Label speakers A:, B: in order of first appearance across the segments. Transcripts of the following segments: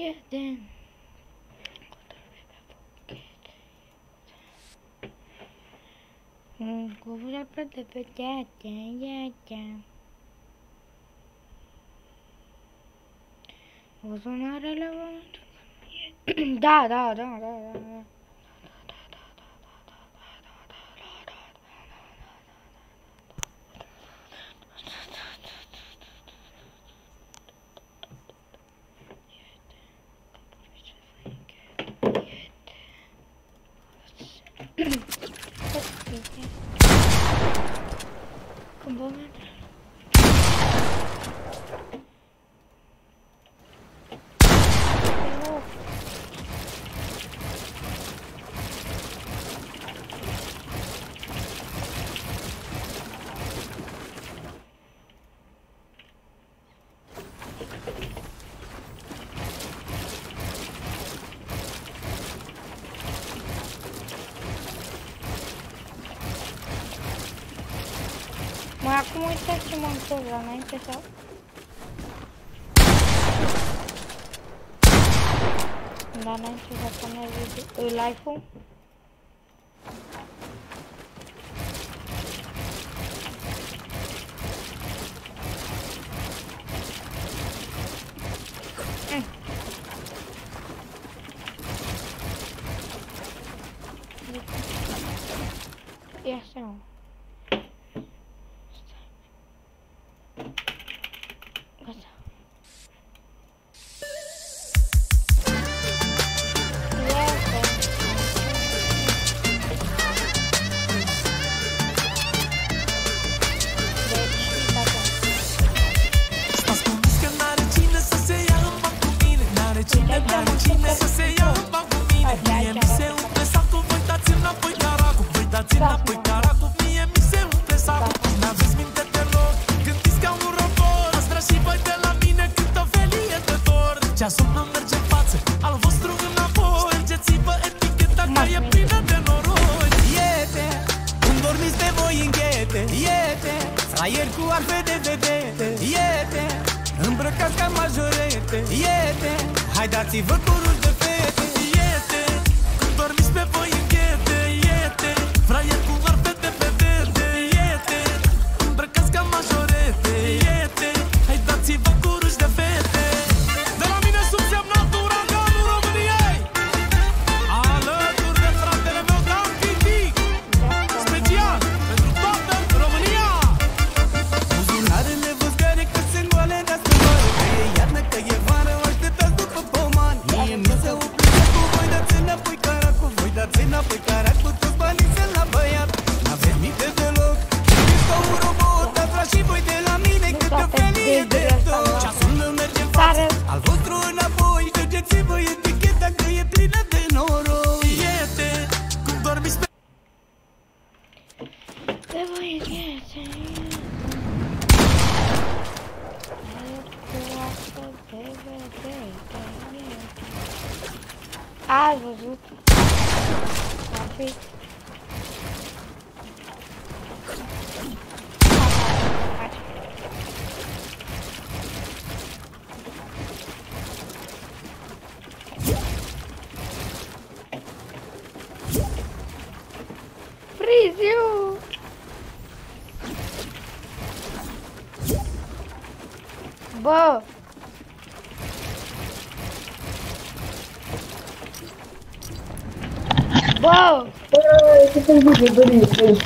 A: Prieten. Un cuvânt de pe teate, iată. O zonare la Da, da, da, da, da, da. Mai acum uitați ce m-am pus la înainte sau... Da, înainte să pune live-ul.
B: Ce să zic, băi,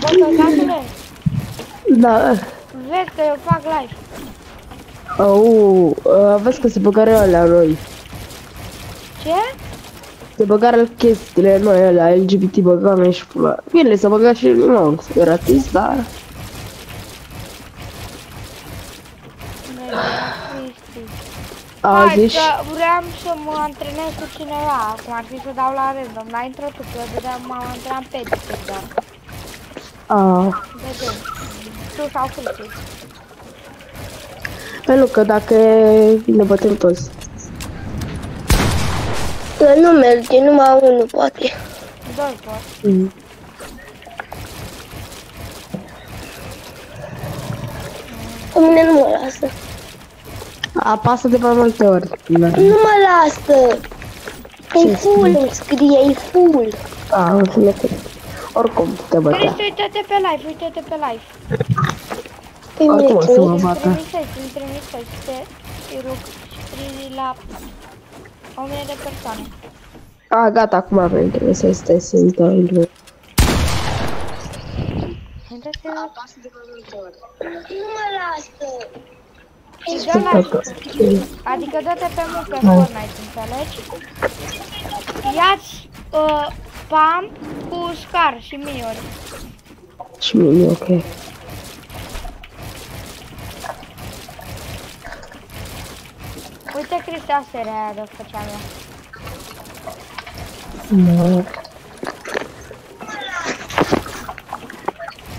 A: Bă, căcatule!
B: Da.
A: Vezi că eu fac live.
B: Au, uh, vezi că se băgară alea noi.
A: Ce?
B: Se băgară chestiile noi alea, LGBT băgame și pula. Bine, să băga și nu, gratis, dar...
A: Cristi.
B: A
A: Hai
B: zis,
A: că vreau să mă antrenez cu cineva, cum ar fi să dau la random, dar intră tu, că eu dădeam, m-am antrenat pe editor, dar
B: a,
A: vedem. Tu sau Cristi.
B: pentru că dacă ne bătem toți.
C: Că nu merge, numai unul poate.
A: Doi pot.
B: Mm.
C: Pe mine nu mă lasă.
B: Apasă de mai multe ori. Da.
C: Nu mă lasă. E
B: Ce
C: full, îmi scrie, e full.
B: A, am înțeles. Oricum, te bătea.
A: Cristi, uite-te pe live, uite-te pe live.
C: Pe
B: Oricum o să mă
C: mine,
B: bată.
A: Trimisezi, îmi trimisezi, te îi rog, scrii la 1000 de persoane.
B: A, gata, acum am venit. Să stai să intru în
A: Intră-te
C: Nu mă lasă.
A: Și dă like. Adică dă-te pe mult pe Fortnite, înțelegi? Ia-ți uh, pump cu scar și miniori.
B: Și mine, ok.
A: Uite, Cristi, asta era aia de făceam eu.
B: Da.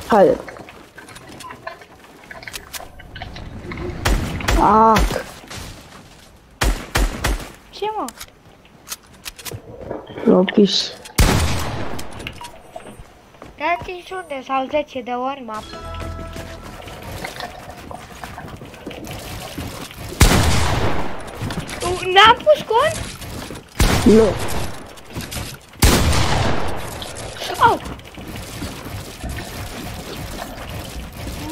B: Haide. Ac.
A: Ce mă?
B: Nu piș.
A: Dați și unde sau 10 de ori map. N-am pus cont?
B: Nu.
A: Au!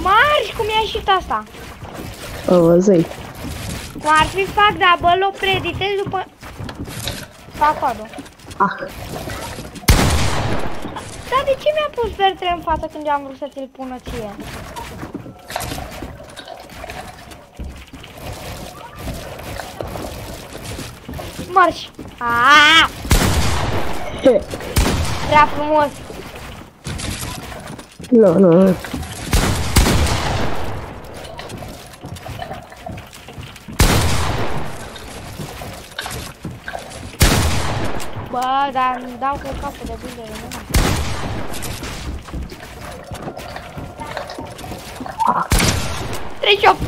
A: Marș, cum i-a ieșit asta?
B: O văzui.
A: Cum ar fi fac double, o preditez după... Fac codul.
B: Ah.
A: Dar de ce mi-a pus Bertre în față când eu am vrut să ți-l pună ție? Marș! Aaaa! Prea frumos!
B: Nu, nu, nu.
A: Bă, dar îmi dau cu capul de bine, nu? Treci opt!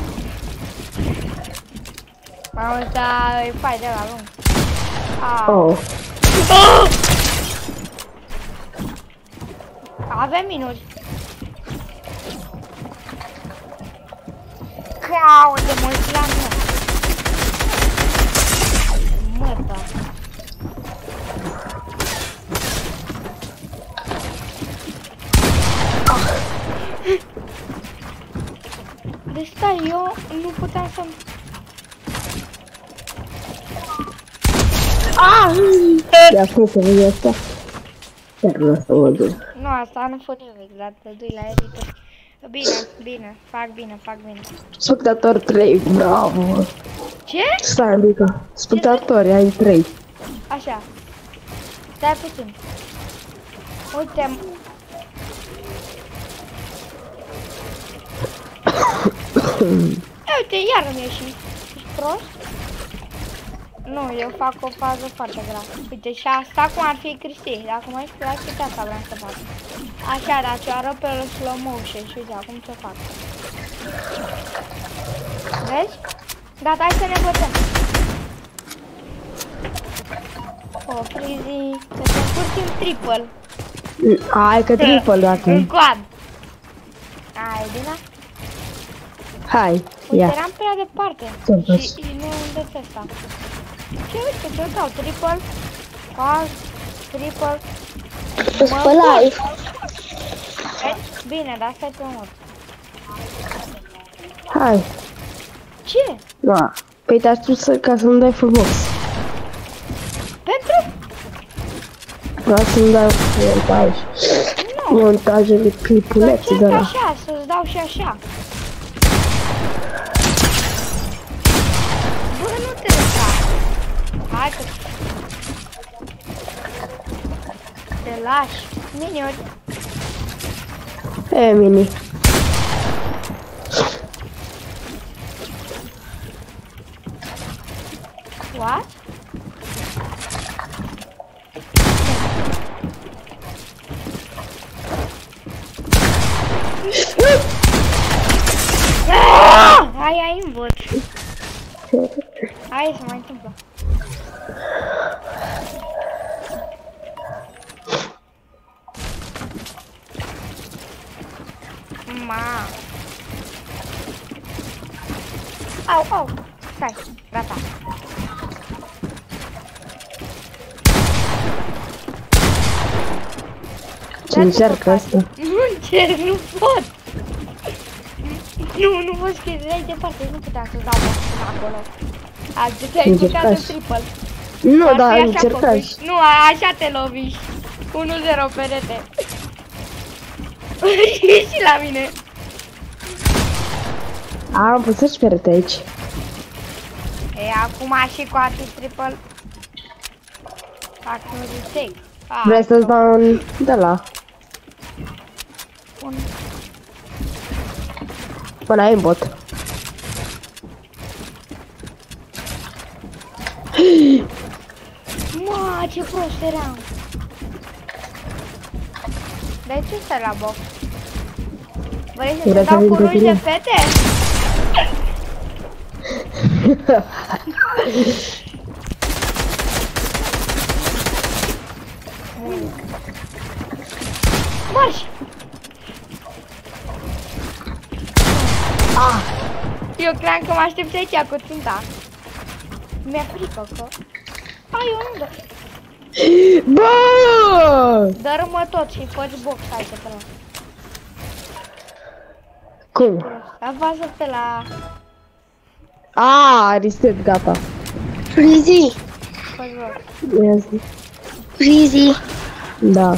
A: Mamă, ăsta e fai de la lung. Ah.
B: Oh.
A: Avem minuri. Cau, de mult
B: De acum să vezi asta. Chiar nu o să mă duc.
A: Nu, asta nu fost nimic, dar te dui la editor. Bine, bine, fac bine, fac bine.
B: Spectator 3, bravo.
A: Ce?
B: Stai, mică. Spectatori, ai 3.
A: Așa. Stai puțin. Uite. E, uite, iar mi ieși. Ești prost? Nu, eu fac o fază foarte grea. Uite, și asta cum ar fi Cristi. Dacă mai știu, uite asta vreau să fac. Așa, dar ce arăt pe slow motion și uite, acum ce fac. Vezi? Gata, hai să ne bătăm. O, Frizi, să te încurci în triple.
B: Hai că triple
A: În
B: dacă.
A: quad. Ai, bine?
B: Hai,
A: Uite,
B: ia.
A: eram prea departe.
B: Ce-am
A: Și
B: pus?
A: și nu unde ăsta. Ce uite, ce dau? Triple, quad, triple.
C: Sunt pe live.
A: Vezi? Bine, dar stai pe mult.
B: Hai.
A: Ce?
B: Da. Păi te-aș spus să- ca să-mi dai frumos.
A: Pentru?
B: Vreau să-mi dai montaj.
A: Nu.
B: Montajele clipulețe de
A: Încerc
B: la.
A: așa, să-ți dau și așa. Bă, nu te lăsa. Hai că... Te lași. Miniori.
B: E, mini.
A: What? Ah! Hai, ai în vot. Hai să mai întâmplă. Ma. Au, au. stai. Gata.
B: Ce încearcă asta?
A: Nu încerc, nu pot. Nu, nu pot scrie, de departe, nu puteam să dau box până acolo. Azi te-ai
B: Încercați.
A: încercat în triple.
B: Nu,
A: Ar
B: da,
A: fi așa
B: încercați.
A: făcut. Nu, a- așa te loviști. 1-0 perete. și la mine.
B: Am pus și perete aici.
A: E, acum și cu arti triple. Fac un retake. Ah,
B: Vrei să-ți dau un... de la... Până ai în bot.
A: Mă, ce prost eram. De ce stai la box? Vrei să
B: Vreau
A: te
B: să
A: dau
B: vin
A: cu
B: pe
A: ruși
B: tine.
A: de fete? Eu cream că mă aștept aici cu ținta. Mi-e frică că... Ai, eu nu dă.
B: Bă!
A: Dărâmă tot și faci box aici pe la.
B: Cum?
A: Apasă pe la...
B: A, reset, gata.
C: Frizi,
A: Faci box.
B: Ia zi.
C: Frizi.
B: Da.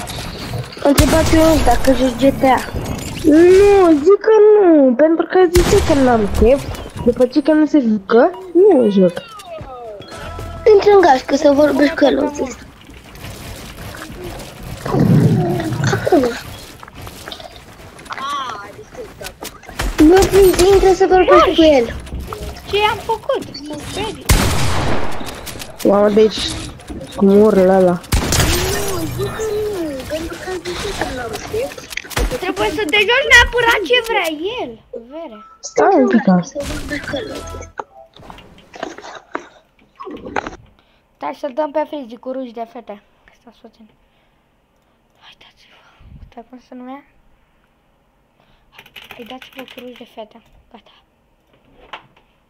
C: Întrebați eu dacă joci GTA.
B: Nu, zic că nu, pentru că zice că n-am chef. După ce că nu se jucă, nu joc.
C: Intră în gașcă să vorbești cu el, o zis. Acum. Bă, Frizi, intră să vorbești cu el.
A: Ce am făcut? Sunt Freddy.
B: Mamă, deci, cum urlă ăla.
A: Trebuie să te joci neapărat ce vrea el. Vere.
B: Stai un pic,
C: Să vorbești cu el, o zis.
A: Stai să dăm pe frizi cu ruși de fete. Stați puțin. Hai dați-vă. Stai cum se numea? Hai dați-vă cu ruși de fete. Gata.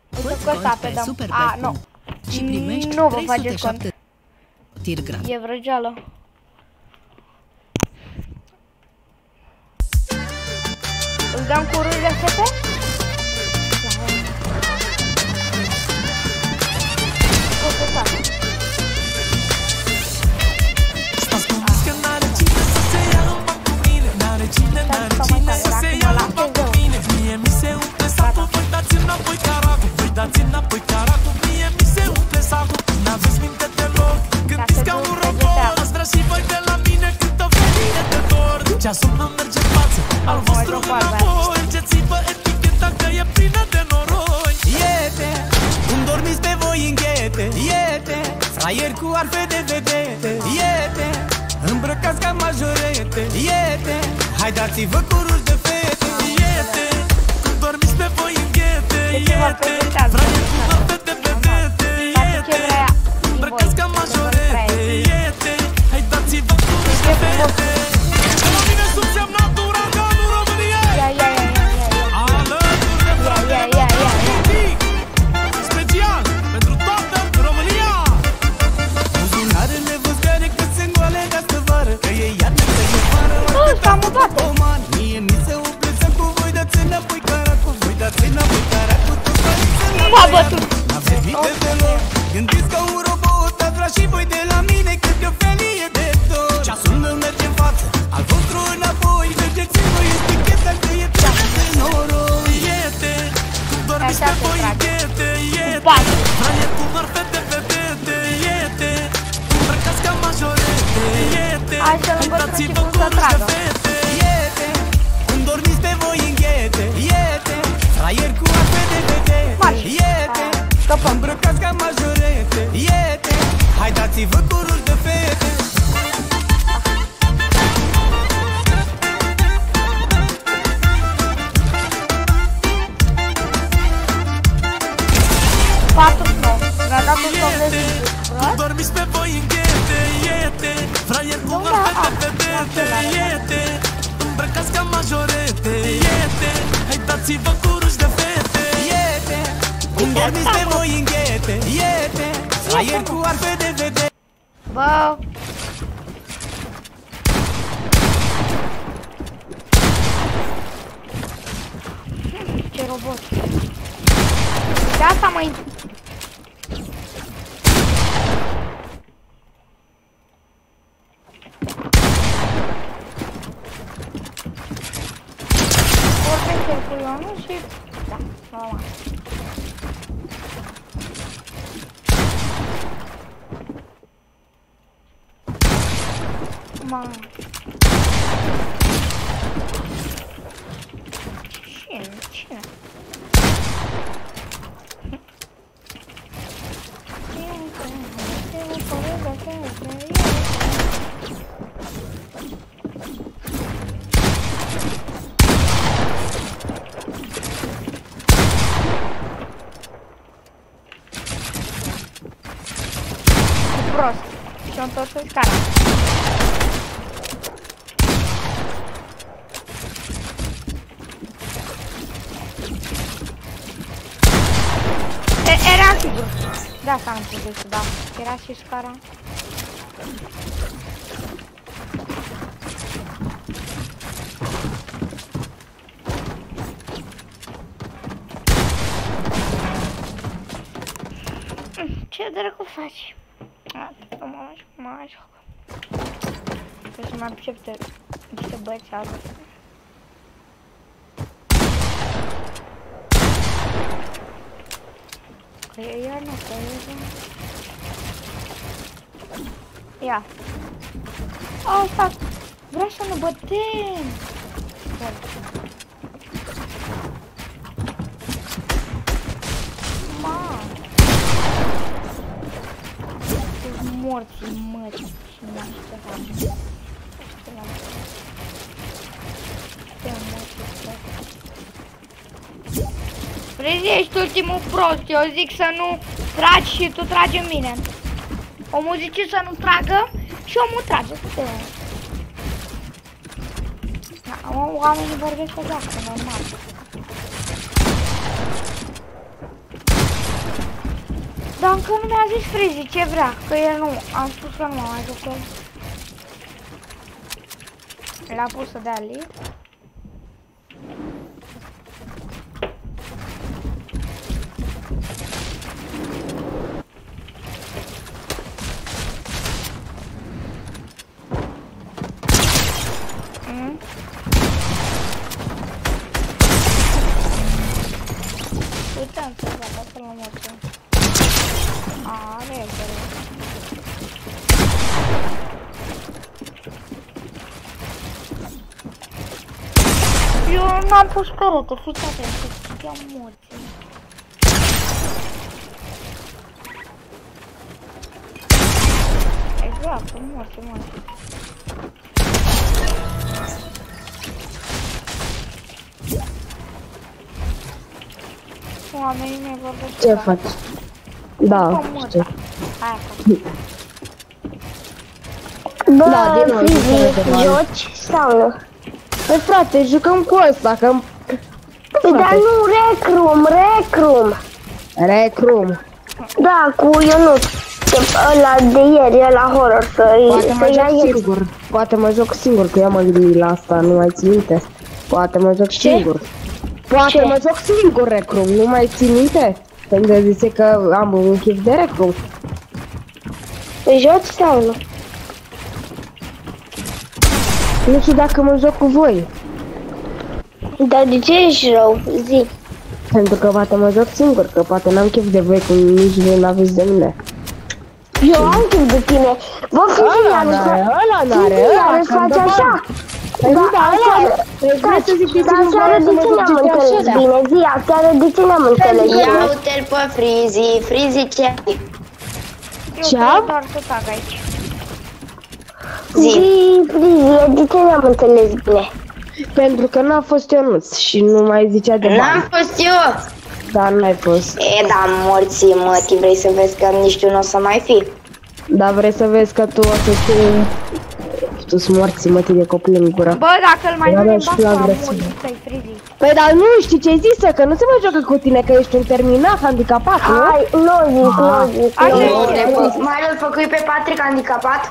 A: Uite
D: Fă-ți
A: cu ăsta
D: cont
A: pe
D: pe
A: dăm.
D: Super
A: A,
D: Bet
A: nu.
D: și primești
A: Nu vă faceți cont.
D: 307 tir gratis.
A: E vrăgeală. Îl dăm cu
E: 4 pro. Mi-a dat un top de Cum dormiți pe voi în ghete, iete. Fraier cu arfete vedete, iete. Îmbrăcați ca majorete, iete. Hai dați-vă cu ruși de fete, iete. Cum dormiți pe voi în ghete, iete. Fraier cu arfe de vedete
A: Bă,
E: robot. De
A: asta mă Mamă. Cine? Era și scara. Mm, Ce dracu faci? Atât, mă mai joc, mă mai joc. Trebuie să mai accepte niște băieți alții. Că e iarna, că e iarna. Ia. Oh, fac. Vreau să ne bătem. Bun. Ma. Sunt morți mări și n-așteptam. Așteptam. Te morți, Vrezi, ești ultimul prost. Eu zic să nu tragi și tu tragi în mine. Omul zice să nu tragă și omul trage. Te... Da, o- oamenii vorbesc pe joacă, normal. Dar încă nu mi-a zis Frizi ce vrea, că el nu, am spus că nu mă mai joc cu el. L-a pus să dea lift. Mm. Uite, am să fac asta la moță. Are, care. Eu n-am pus perete, fiți atenți, că am morți. Exact, morți, morți. Oamenii ne vorbesc.
B: Ce
A: cu
B: faci? Da,
A: Cum
B: știu.
A: Hai acum.
C: Bă,
B: Da, din nou,
C: Frizi,
B: de mare.
C: joci sau nu?
B: Păi frate, jucăm cu ăsta, că...
C: Păi, dar nu Recrum, Recrum.
B: Recrum.
C: Da, cu Ionut. Ăla de ieri, ăla horror, să-i
B: Poate mă
C: să ia
B: joc
C: el.
B: singur. Poate mă joc singur, că eu m-am gândit la asta, nu mai țin minte. Poate mă joc singur. Poate
C: Ce?
B: mă joc singur Recrum, nu mai țin minte? Pentru că zice că am un chip de Recrum.
C: Păi joci sau nu?
B: Nu știu dacă mă joc cu voi.
C: Dar de ce ești rău? Zi.
B: Pentru că poate mă joc singur, că poate n-am chef de voi, cum nici voi n-aveți de mine.
C: Eu am timp de tine. Bă, Frizi,
B: Ăla
C: iar îți
B: n-are,
C: fa-
B: ăla n-are,
C: Frizi,
B: ăla
C: iar îți
B: cam
C: face
B: de bani.
C: așa.
B: Păi
C: Da,
B: nu, dar
C: ăla-
B: ăla, păi vreau să zic că
C: Dar
B: țin
C: seara
B: să
C: de
B: mă
C: ce
B: joc
C: ne-am
B: GTA
C: înțeles
B: așa.
C: bine? Zi, seara de ce ne-am înțeles
F: Ia
C: bine?
F: uite-l pe Frizi, Frizi ce
A: Eu
B: Ce
A: vreau
B: am?
A: doar să tac aici.
C: Zi, Frizi, de ce ne-am înțeles bine?
B: Pentru că n-a fost Ionuț și nu mai zicea de
F: N-am
B: bani.
F: fost eu
B: Dar n-ai fost.
F: E, da, morții mătii, vrei să vezi că nici tu nu o să mai fi
B: Dar vrei să vezi că tu o să fii tu sunt morți, mă, tine copil în gură.
A: Bă, dacă îl mai
B: Da,
A: dăm
B: da,
A: în
B: și
A: basul
B: la
A: am
B: agresiv.
A: murit, stai frizi.
B: Păi dar nu știi ce ai zis, că nu se mai joacă cu tine, că ești un terminat handicapat, nu?
C: Hai, nu zic, nu zic.
A: Așa
C: nu
A: e.
C: zic.
F: Mai îl făcui pe Patrick handicapat?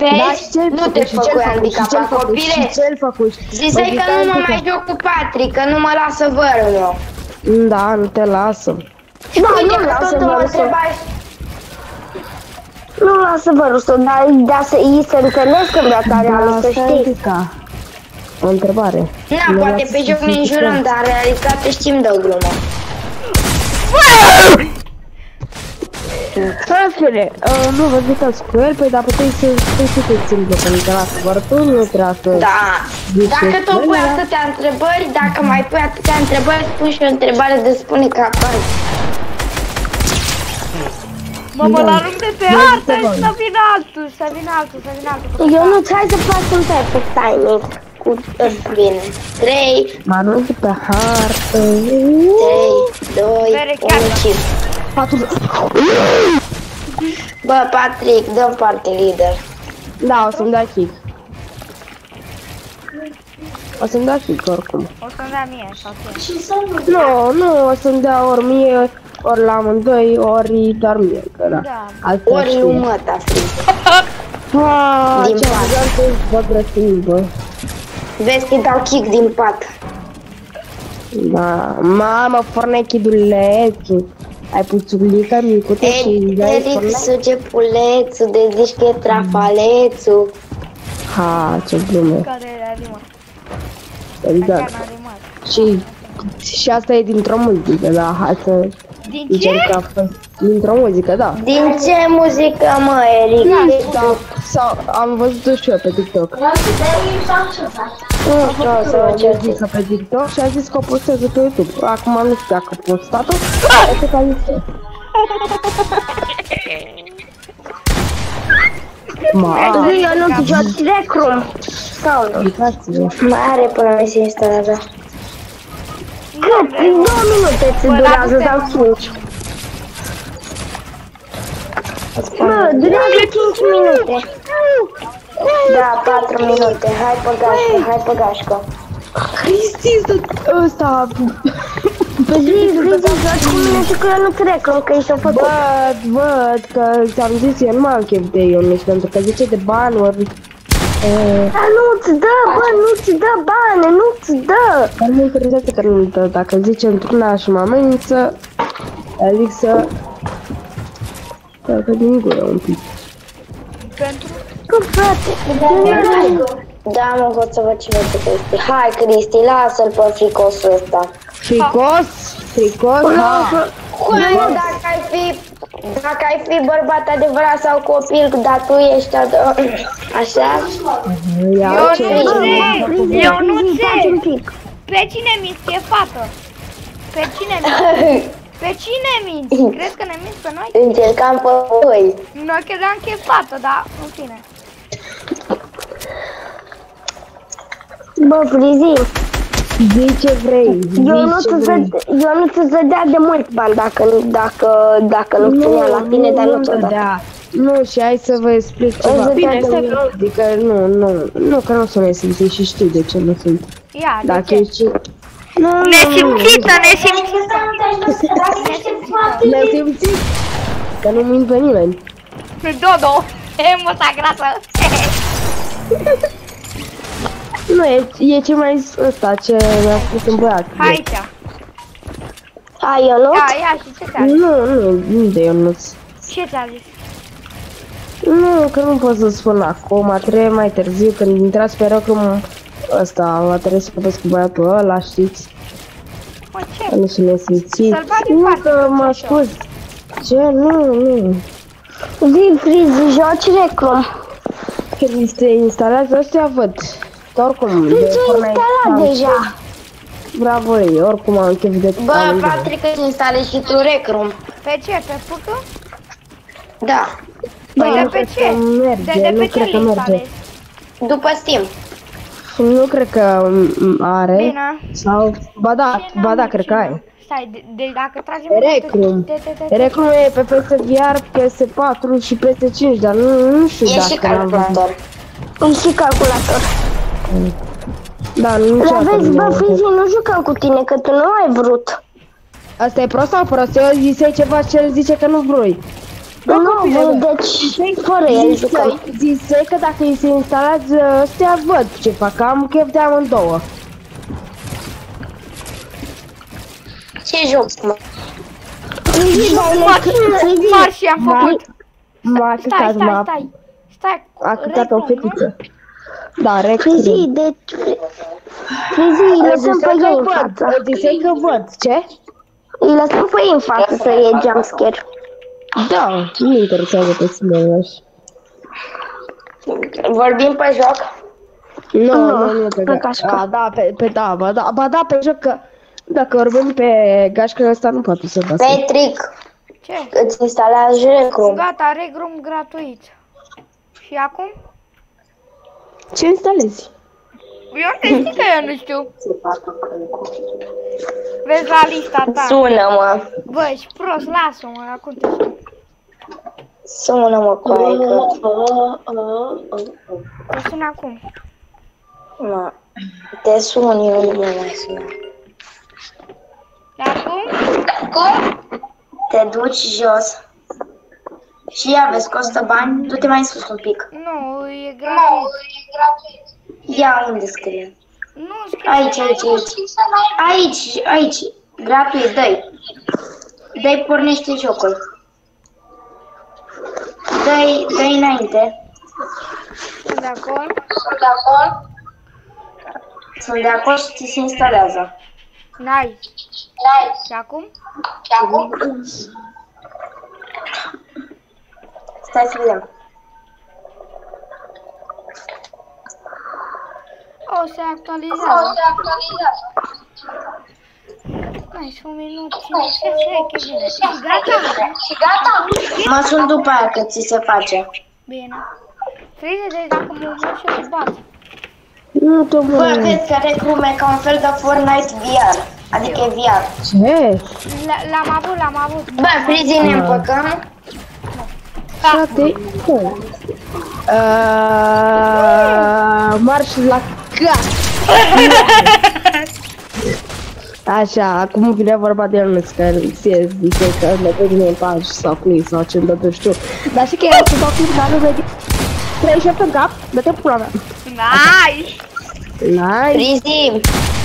B: Da,
F: Vezi?
B: și ce-l
F: nu
B: făcut,
F: te
B: și ce-l
F: făcui
B: făcut, și ce-l
F: handicapat,
B: făcut,
F: copile.
B: Și ce-l făcut?
F: Ziceai că nu mă mai joc cu Patrick, că nu mă lasă vărul meu.
B: Da, nu te lasă.
C: Da,
F: Uite
C: nu
F: că
C: lasă
F: tot mă
C: vă
F: întrebai
C: Nu lasă vă rusă, dar da să îi se înțeles când data reală, să
B: stai un
C: știi.
B: pic, ca. O întrebare.
F: Na,
B: Nu
F: poate
B: lasă
F: pe
B: să
F: joc ne
B: fii
F: înjurăm,
B: friend.
F: dar în realitate știm de o glumă.
B: Frate, uh, nu vă uitați cu el, păi dar puteai să spui și tu simplu, că nu te lasă, doar tu nu trebuie să...
F: Da.
B: Zici
F: Dacă
B: că
F: tot pui
B: da.
F: atâtea întrebări, dacă mai pui atâtea întrebări, pui și o întrebare de spune capaz.
A: Mă, mă,
B: Da.
A: dar nu de pe
B: Da,
A: hartă
B: uite,
A: și să vină altul, să vină altul, să vină altul.
C: Eu nu hai să fac un perfect timing.
F: Cu bine. 3,
B: Mă arunc pe hartă.
F: 3, 2,
A: Bere
F: 1,
A: chiar.
F: 5.
B: Patru...
F: Bă, Patrick, dăm parte lider.
B: Da, o să-mi dea kick. O să-mi dea kick oricum.
A: O să-mi dea mie sau ție.
B: Nu, nu, o să-mi dea ori mie, ori la amândoi, ori doar mie, că da.
A: Da.
B: Altfel
F: Ori
B: știi.
F: nu mă, ta frică.
B: Ah,
F: Din
B: ce
F: pat.
B: amuzant e, vă grăsim, bă.
F: Vezi că dau kick din pat.
B: Da, mamă, fornechidulețu. Ai puțulică micută și îi dai
F: Eric,
B: fornec?
F: suge pulețul, de zici că e trafalețul.
B: Ha, ce glume.
A: Care a rimat. Chiar
B: Exact.
A: n-a rimat.
B: Și, și asta e dintr-o muzică, da, hai să
A: Din
B: zicem
A: ce?
B: că a fost dintr-o muzică, da.
F: Din ce muzică, mă, Eric?
B: Da, sau am văzut și eu pe TikTok.
F: Nu știu, o să mă
B: Am
F: cer.
B: zis pe TikTok și a zis că o posteze pe YouTube. Acum nu știu dacă a postat-o. Uite că a zis. Ma,
C: Eu nu joc Rec Room. Sau nu?
B: uitați-vă.
F: Mai are până mi se instalează.
C: Cât? Două minute ți
A: Bă,
C: durează
A: dar
C: sau cinci? Bă, durează 5 minute.
F: Da, 4 minute. Hai pe gașcă, hai pe gașcă.
B: Cristi, ăsta...
C: Pe zi, zi, joci cu mine și că eu nu trec, că ești o făcut.
B: Văd, văd că ți-am zis, eu nu mai am chef de Ionuț, pentru că zice de bani ori... Uh,
C: Dar nu-ți dă, bă, nu-ți dă bani, nu-ți dă.
B: dar nu interesează că nu dă. Dacă zice într-una și mă amenință, adică să... Dacă din gură un pic.
A: Pentru...
C: Bă, frate,
F: Da, mă, pot să văd ce vezi Cristi. Hai, Cristi, lasă-l pe fricosul ăsta.
B: Fricos, fricos, ha!
F: Hai, mă, dacă ai fi... Dacă ai fi bărbat adevărat sau copil, dar tu ești ad... Așa?
B: Ia
A: Eu
B: ce
A: nu Eu nu
C: Zi, taci
A: ce?
C: un pic.
A: Pe cine minți? E fată. Pe cine minți? Pe cine minți? Crezi că ne minți pe noi?
F: Încercam pe voi.
A: Noi credeam că e fată, dar în fine.
C: Bă, Frizi,
B: Zi ce vrei, zi
C: eu nu
B: ce
C: ți
B: vrei.
C: eu nu ți dădea de mult bani dacă, nu- dacă, dacă nu spunea la tine, dar nu ți-o dă.
B: dădea. Nu, și hai să vă explic ceva.
C: dădea
B: Bine,
C: de
B: stai
C: mult.
B: că nu, adică nu, nu, nu, că nu sunt nesimțit și știu de ce nu sunt.
A: Ia, de
B: Dacă
A: ce?
B: ești... Nu, nu,
A: Nesimțită, nesimțită. Nesimțită.
B: Nesimțit? Că nu mint pe nimeni.
A: Dodo. E muța grasă.
B: Nu, e, e ce mai ăsta, ce mi-a spus un băiat.
A: Hai aici.
C: Ai, eu nu?
A: Ia, ia și ce ți-a zis?
B: Nu, nu, nu de Ionuț.
A: Ce ți-a zis?
B: Nu, că nu pot să spun acum, trebuie mai târziu, când intrați pe rocul ăsta, va trebui să vorbesc cu băiatul ăla, știți?
A: Mă,
B: Că
A: ce?
B: nu sunt nesimțit.
A: Să-l bagi în
B: Nu,
A: parte,
B: că mă
A: așa.
B: scuz. Ce? Nu, nu.
C: Zi, Frizi, joci Recrom.
B: Când se instalează ăstea, văd. Dar oricum, de
C: Ce
B: Fortnite
C: instalat
B: am-
C: deja?
B: Bravo ei, oricum am chef de
F: Bă,
B: amândouă.
F: Patrick, îți instalezi și tu Recrum.
A: Pe ce? Pe pucă?
F: Da.
A: Păi
B: nu
A: de pe
B: cred
A: ce?
B: că merge,
A: De, de
B: nu
A: pe
B: cred
A: ce
B: că
A: îl
B: merge.
A: instalezi?
F: După Steam.
B: Nu cred că mm, are.
A: Bine.
B: Sau, ba da, ba da, cred că ai.
A: Stai, de, de, dacă tragem...
B: Recrum.
A: De, de, de, de,
B: Recrum e pe PS VR, PS4 și PS5, dar nu, nu știu
F: E și
B: dacă l-am văzut.
F: calculator.
C: Îmi și calculator.
B: Da, nu
C: Dar
B: niciodată
C: vezi,
B: nu
C: bă,
B: am
C: Frizi, nu jucam cu tine, că tu nu ai vrut.
B: Asta e prost sau prost? Eu zisei ceva ce el zice că nu vrei.
C: Nu, nu, deci, fără el jucăm.
B: Zisei, zisei că dacă îi se instalează ăstea, văd ce fac, am chef de amândouă.
F: Ce joc, mă?
C: Frizi, dar ele- Frizi,
A: Marș și am făcut.
B: M-a
A: Stai,
B: căcat,
A: stai,
B: m-a
A: stai. Stai.
B: a căcat o
A: recrum, nu?
B: Fetiță. Da,
C: Frizi,
B: recrum.
C: deci... Frizi, îi lăsăm pe ei în față.
B: Zisei că văd, ce?
C: Îi lăsăm pe ei în față să iei jumpscare.
B: Da, nu interesează pe cine așa.
F: Vorbim pe joc?
B: Nu,
C: Nu,
B: nu, nu, pe
C: pe
B: ga-
C: gașcă.
B: A, da, pe, pe da, ba da, ba da, pe joc că dacă vorbim pe gașcă ăsta nu poate să facă.
F: Patrick,
A: Ce?
F: îți instalează Recrum.
A: Gata, regrum gratuit. Și acum?
B: Ce instalezi?
A: Eu nu știu că eu nu știu. Vezi la lista ta.
F: Sună-mă.
A: Bă, ești prost, lasă-mă, acum te sun.
F: Sună-mă cu aică.
A: Te sun acum.
F: Mă. Te sun, eu nu mă mai sun.
A: Dar acum?
F: Te duci jos. Și ia vezi, costă bani, du-te mai sus un pic.
A: Nu, e gratuit.
F: Ia unde scrie.
A: Nu, scrie
F: Aici, aici, aici. Aici, aici. Gratuit, dă-i. Dă-i, pornește jocul. Dă-i, dă-i înainte.
A: Sunt de acord.
F: Sunt de acord. Sunt de acord și ți se instalează.
A: N-ai. Și acum?
F: Și acum? Stai să vedem.
A: O, se actualizează. Mai sunt un minut și ce că bine. Și gata?
F: Și gata? Mă sun după aia că ți se face.
A: Bine. Frize, deci dacă mă mă și te bat.
B: Nu, te
F: Bă,
B: bă.
F: vezi că recrume ca un fel de Fortnite VR. Adică e VR.
B: Ce?
A: L- L-am avut, l-am avut.
F: Bă, frizi ne împăcăm.
B: Frate, bă. Uh, marș la cap. Așa, acum vine vorba de Ionuț, că ție zice că ne vede în paj sau clip sau ce dă știu. Dar și că eu să dau clip, dar nu vede. Trei șef în cap, dă-te pula mea.
A: Nice!
B: Nice.
F: Frizi,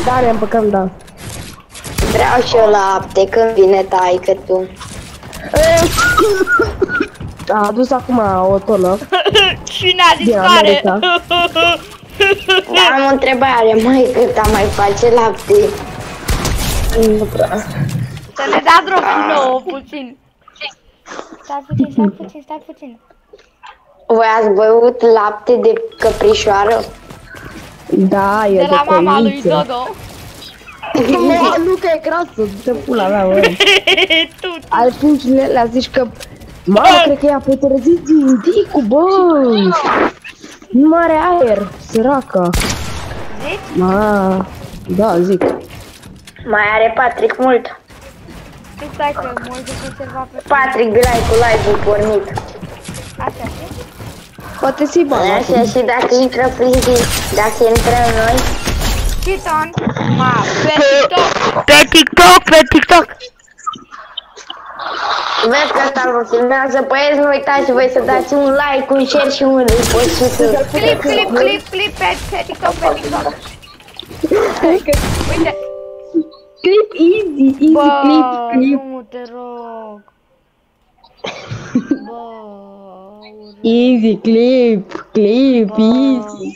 B: Da, ne împăcăm, da.
F: vreau și eu lapte când vine taică tu.
B: A adus acum o tonă.
A: și n-a zis
B: Din
A: care.
B: America.
F: Am o întrebare, mai cât am mai face lapte? Nu prea.
A: Să ne da drop și nouă puțin. Stai puțin, stai puțin, stai puțin.
F: Voi ați băut lapte de căprișoară?
B: Da, e
A: De
B: de
A: la mama lui
B: coiță.
A: Dodo.
B: Nu, nu că e grasă, dă pula mea, mă.
A: tu,
B: Al cincilea le-a zis că Mamă, cred că i-a petrezit din dicu, bă! Nu are aer, săraca.
A: zici?
B: Ma, da, zic.
F: Mai are Patrick mult.
A: Tu stai că mă uit de conserva pe...
F: Patrick, like cu live-ul pornit.
A: Așa, știi?
B: Poate să-i bani.
F: Așa și dacă intră frizi, dacă intră noi,
A: Chiton. Ma, pe TikTok. Pe TikTok, pe TikTok.
F: Vezi că ăsta vă filmează, băieți, nu uitați voi să dați un like, un share și un repost.
A: Clip, clip, clip, clip pe, pe TikTok, pe TikTok. Uite.
B: Clip easy, easy
A: Bă,
B: clip, clip.
A: nu te rog. Bă,
B: Easy clip, clip, easy.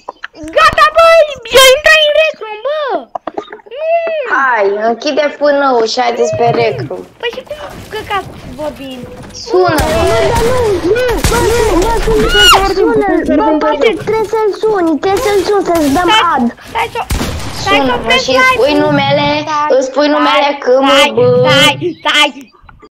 A: Gata, băi! Eu intrat în recrum, bă! Nu!
F: Hai, închide până ușa, haideți pe recru.
A: Păi și cum căcat vorbind?
F: Sună-mă!
C: Bă, Patrick, trebuie să-l suni, trebuie să-l suni, să-ți dăm ad.
A: Stai să... Stai să
F: Sună-mă
A: opresc
F: și îți spui
A: live-ul.
F: numele,
A: Stai,
F: îți spui numele
A: stai,
F: când mă
A: stai,
F: bă.
A: Stai, stai,